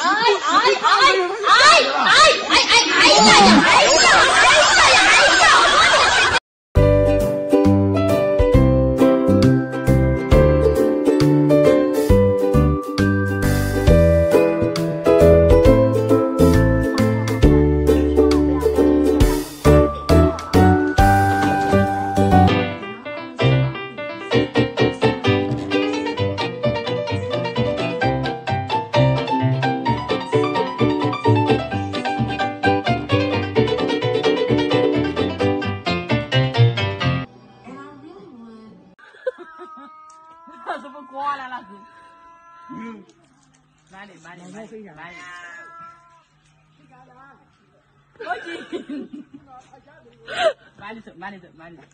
I, I 是不是挂了那是嗯。慢点慢点快睡下。慢点慢点啊慢点走慢点走慢点